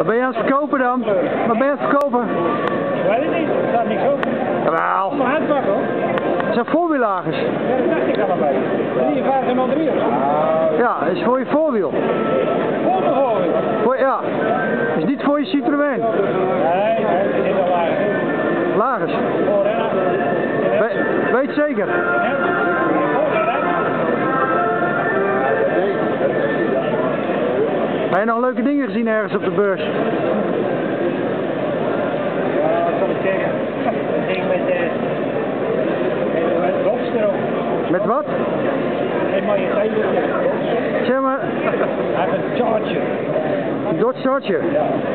Wat ben je aan het verkopen dan? Wat ben je aan het verkopen? Weet het niet, er staat niks op. Jawel, Mijn handbak hoor. het zijn voorwiellagers. Ja, dat dacht ik allebei. 53 en 3 of zo. Ja, dat is voor je voorwiel. Voorbehoorn. Voor, ja, is niet voor je Citroën. Nee, het is al laag. Lagers. Voorrennen. We, weet zeker. Heb je nog leuke dingen gezien ergens op de beurs? Ja, zal ik zeggen. Ik denk met, eh, met Rops erop. Met wat? En maar je tegeltje. Zeg maar, Hij heeft een charger. een Dodge Charger.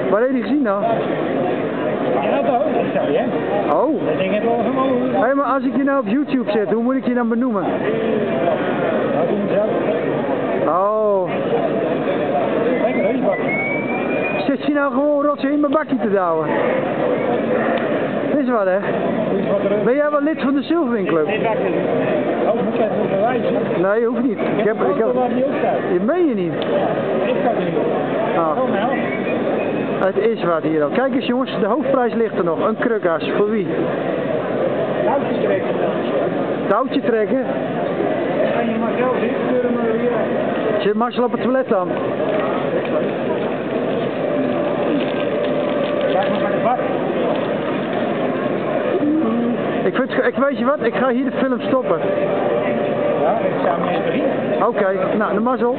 Waar heb je die gezien dan? Ja, dat ook. Dat zou je. Oh. Dat ding heeft wel Hé, maar als ik je nou op YouTube zet, hoe moet ik je dan benoemen? Dat doen zelf. Oh. Lekker reusbak. Zit je nou gewoon rotsen in mijn bakje te douwen? Is wat hè? Ben jij wel lid van de Silverwing Club? Dit wakker. Oh, moet wijzen? Nee, hoeft niet. Ik heb, ik heb, niet je meen je niet. Ik kan het niet. Ah, het is wat hier al. Kijk eens jongens, de hoofdprijs ligt er nog. Een krukas. Voor wie? Houtjes trekken. Touwtje trekken. Kan je maar zelf zitten, maar weer. Zit Marcel op het toilet dan? Kijk maar bij de bak. Ik, weet je wat, ik ga hier de film stoppen. Ja, ik hem eens beginnen. Oké, nou de mazzel.